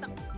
ました。